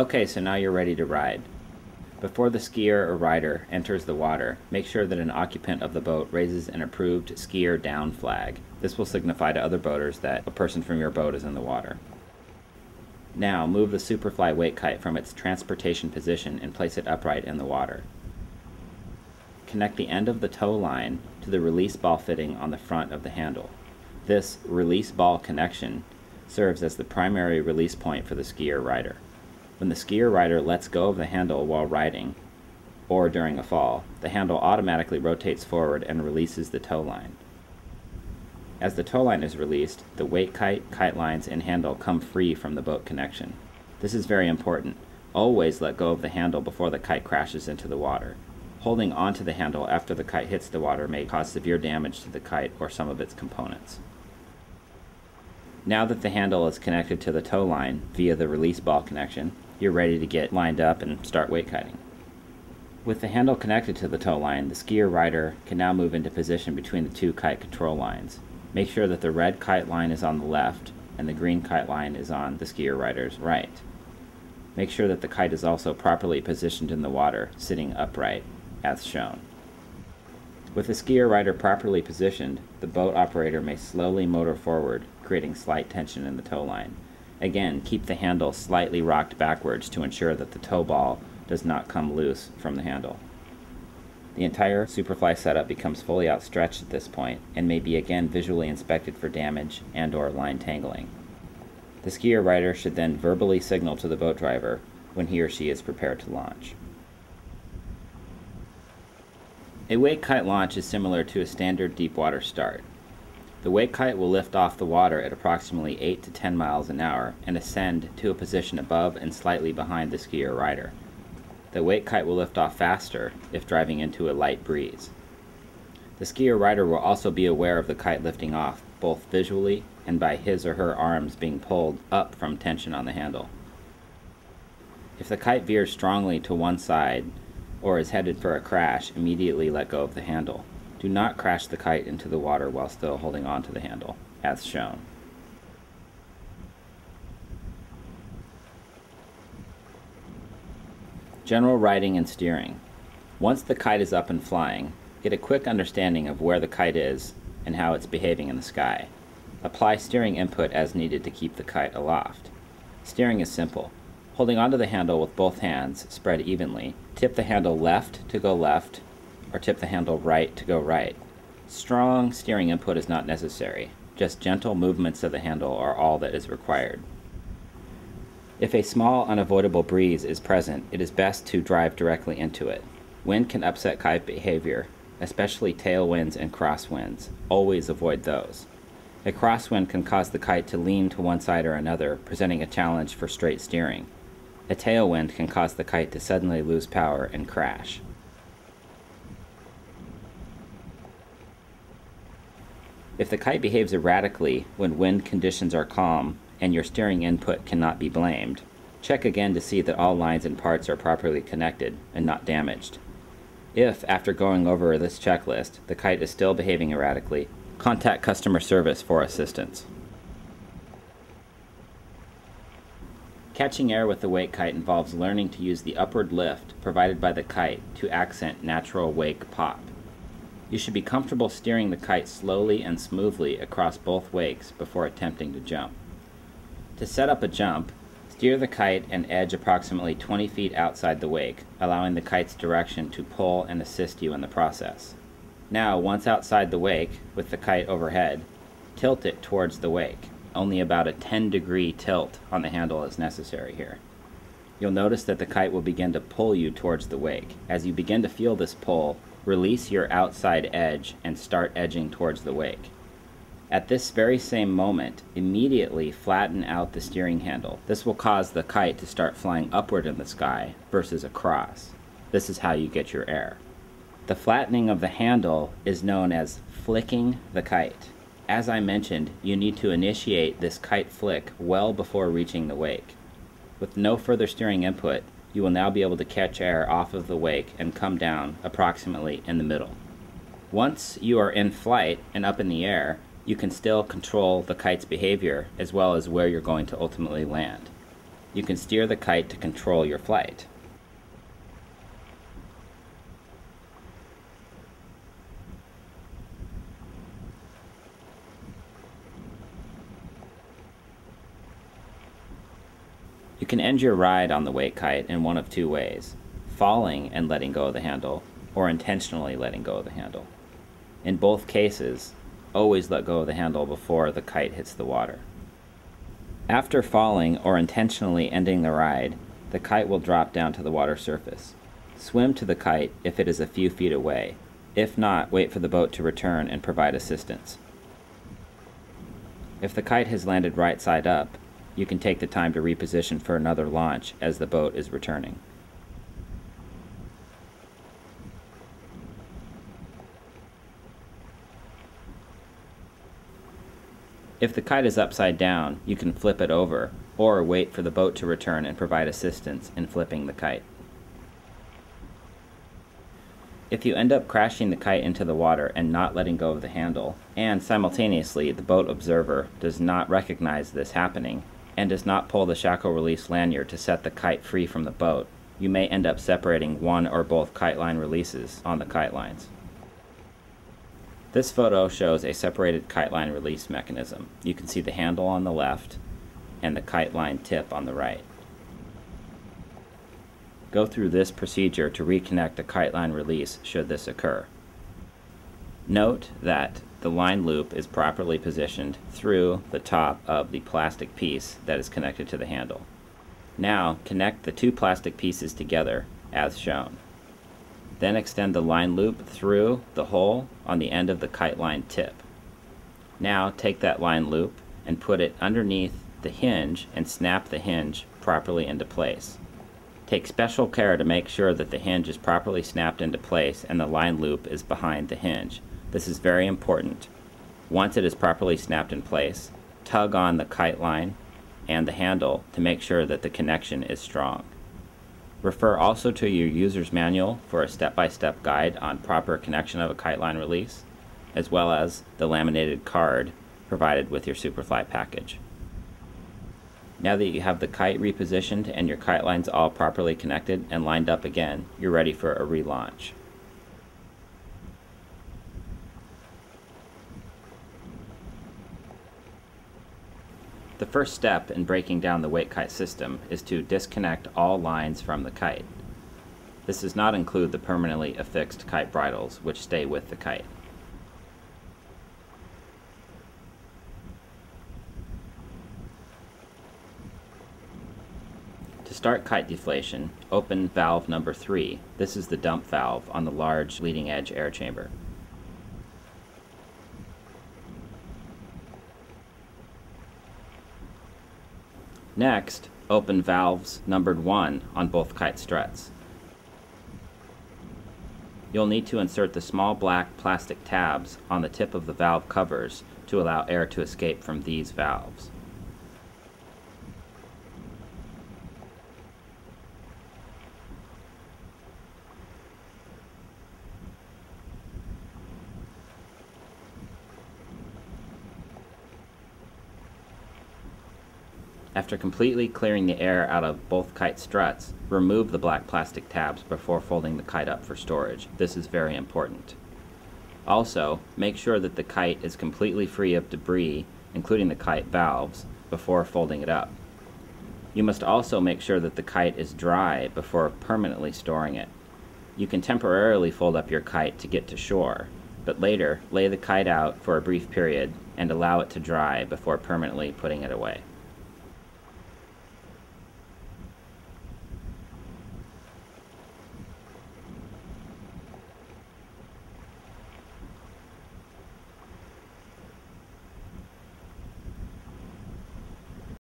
Okay, so now you're ready to ride. Before the skier or rider enters the water, make sure that an occupant of the boat raises an approved skier down flag. This will signify to other boaters that a person from your boat is in the water. Now, move the Superfly wake kite from its transportation position and place it upright in the water. Connect the end of the tow line to the release ball fitting on the front of the handle. This release ball connection serves as the primary release point for the skier rider. When the skier rider lets go of the handle while riding, or during a fall, the handle automatically rotates forward and releases the tow line. As the tow line is released, the wake kite, kite lines, and handle come free from the boat connection. This is very important. Always let go of the handle before the kite crashes into the water. Holding onto the handle after the kite hits the water may cause severe damage to the kite or some of its components. Now that the handle is connected to the tow line via the release ball connection, you're ready to get lined up and start wake cutting. With the handle connected to the tow line, the skier rider can now move into position between the two kite control lines. Make sure that the red kite line is on the left and the green kite line is on the skier rider's right. Make sure that the kite is also properly positioned in the water, sitting upright, as shown. With the skier rider properly positioned, the boat operator may slowly motor forward, creating slight tension in the tow line. Again, keep the handle slightly rocked backwards to ensure that the tow ball does not come loose from the handle. The entire Superfly setup becomes fully outstretched at this point and may be again visually inspected for damage and or line tangling. The skier rider should then verbally signal to the boat driver when he or she is prepared to launch. A wake kite launch is similar to a standard deep water start. The wake kite will lift off the water at approximately 8 to 10 miles an hour and ascend to a position above and slightly behind the skier rider. The wake kite will lift off faster if driving into a light breeze. The skier rider will also be aware of the kite lifting off, both visually and by his or her arms being pulled up from tension on the handle. If the kite veers strongly to one side or is headed for a crash, immediately let go of the handle. Do not crash the kite into the water while still holding on to the handle, as shown. General riding and steering. Once the kite is up and flying, get a quick understanding of where the kite is and how it's behaving in the sky. Apply steering input as needed to keep the kite aloft. Steering is simple. Holding onto the handle with both hands spread evenly, tip the handle left to go left, or tip the handle right to go right. Strong steering input is not necessary. Just gentle movements of the handle are all that is required. If a small unavoidable breeze is present, it is best to drive directly into it. Wind can upset kite behavior, especially tailwinds and crosswinds. Always avoid those. A crosswind can cause the kite to lean to one side or another, presenting a challenge for straight steering. A tailwind can cause the kite to suddenly lose power and crash. If the kite behaves erratically when wind conditions are calm, and your steering input cannot be blamed. Check again to see that all lines and parts are properly connected and not damaged. If, after going over this checklist, the kite is still behaving erratically, contact customer service for assistance. Catching air with the wake kite involves learning to use the upward lift provided by the kite to accent natural wake pop. You should be comfortable steering the kite slowly and smoothly across both wakes before attempting to jump. To set up a jump, steer the kite and edge approximately 20 feet outside the wake, allowing the kite's direction to pull and assist you in the process. Now, once outside the wake, with the kite overhead, tilt it towards the wake. Only about a 10 degree tilt on the handle is necessary here. You'll notice that the kite will begin to pull you towards the wake. As you begin to feel this pull, release your outside edge and start edging towards the wake. At this very same moment, immediately flatten out the steering handle. This will cause the kite to start flying upward in the sky versus across. This is how you get your air. The flattening of the handle is known as flicking the kite. As I mentioned, you need to initiate this kite flick well before reaching the wake. With no further steering input, you will now be able to catch air off of the wake and come down approximately in the middle. Once you are in flight and up in the air, you can still control the kite's behavior as well as where you're going to ultimately land. You can steer the kite to control your flight. You can end your ride on the wake kite in one of two ways falling and letting go of the handle, or intentionally letting go of the handle. In both cases, always let go of the handle before the kite hits the water. After falling or intentionally ending the ride, the kite will drop down to the water surface. Swim to the kite if it is a few feet away. If not, wait for the boat to return and provide assistance. If the kite has landed right side up, you can take the time to reposition for another launch as the boat is returning. If the kite is upside down, you can flip it over, or wait for the boat to return and provide assistance in flipping the kite. If you end up crashing the kite into the water and not letting go of the handle, and simultaneously the boat observer does not recognize this happening, and does not pull the shackle release lanyard to set the kite free from the boat, you may end up separating one or both kite line releases on the kite lines. This photo shows a separated kite line release mechanism. You can see the handle on the left and the kite line tip on the right. Go through this procedure to reconnect the kite line release should this occur. Note that the line loop is properly positioned through the top of the plastic piece that is connected to the handle. Now connect the two plastic pieces together as shown. Then extend the line loop through the hole on the end of the kite line tip. Now take that line loop and put it underneath the hinge and snap the hinge properly into place. Take special care to make sure that the hinge is properly snapped into place and the line loop is behind the hinge. This is very important. Once it is properly snapped in place, tug on the kite line and the handle to make sure that the connection is strong. Refer also to your user's manual for a step-by-step guide on proper connection of a kite line release, as well as the laminated card provided with your Superfly package. Now that you have the kite repositioned and your kite lines all properly connected and lined up again, you're ready for a relaunch. The first step in breaking down the wake kite system is to disconnect all lines from the kite. This does not include the permanently affixed kite bridles, which stay with the kite. To start kite deflation, open valve number 3. This is the dump valve on the large leading edge air chamber. Next, open valves numbered 1 on both kite struts. You'll need to insert the small black plastic tabs on the tip of the valve covers to allow air to escape from these valves. After completely clearing the air out of both kite struts, remove the black plastic tabs before folding the kite up for storage. This is very important. Also, make sure that the kite is completely free of debris, including the kite valves, before folding it up. You must also make sure that the kite is dry before permanently storing it. You can temporarily fold up your kite to get to shore, but later lay the kite out for a brief period and allow it to dry before permanently putting it away.